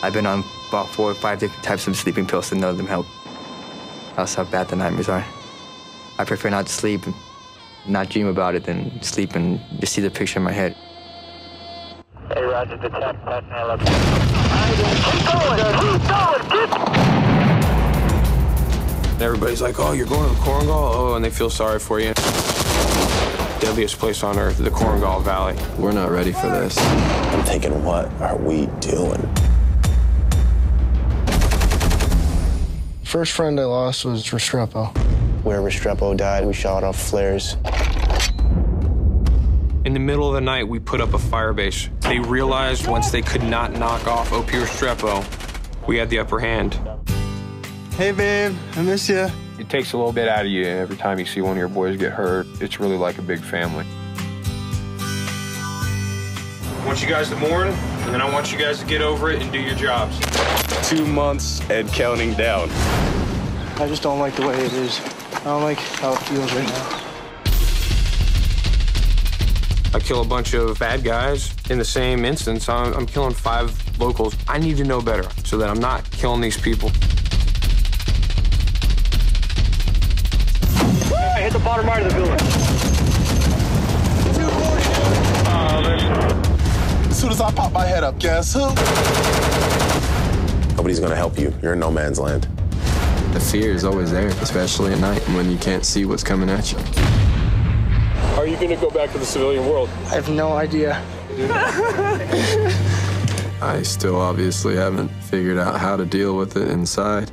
I've been on about four or five different types of sleeping pills and none of them help. That's how bad the nightmares are. I prefer not to sleep, not dream about it, than sleep and just see the picture in my head. Hey, Roger, detect, pattern 11. Keep going, keep going, keep And everybody's like, oh, you're going to the Korengal? Oh, and they feel sorry for you. Deadliest place on earth, the Korengal Valley. We're not ready for this. I'm thinking, what are we doing? First friend I lost was Restrepo. Where Restrepo died, we shot off flares. In the middle of the night, we put up a fire base. They realized once they could not knock off OP Restrepo, we had the upper hand. Hey, babe, I miss you. It takes a little bit out of you every time you see one of your boys get hurt. It's really like a big family. I want you guys to mourn, and then I want you guys to get over it and do your jobs. Two months and counting down. I just don't like the way it is. I don't like how it feels right now. I kill a bunch of bad guys. In the same instance, I'm, I'm killing five locals. I need to know better so that I'm not killing these people. I hit the bottom right of the building. I pop my head up, guess who? Nobody's gonna help you. You're in no man's land. The fear is always there, especially at night when you can't see what's coming at you. Are you going to go back to the civilian world? I have no idea. I still obviously haven't figured out how to deal with it inside.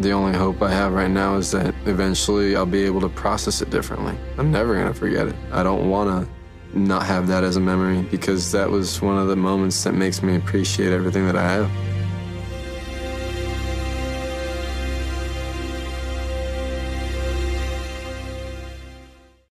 The only hope I have right now is that eventually I'll be able to process it differently. I'm never going to forget it. I don't want to not have that as a memory because that was one of the moments that makes me appreciate everything that I have.